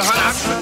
Almanac.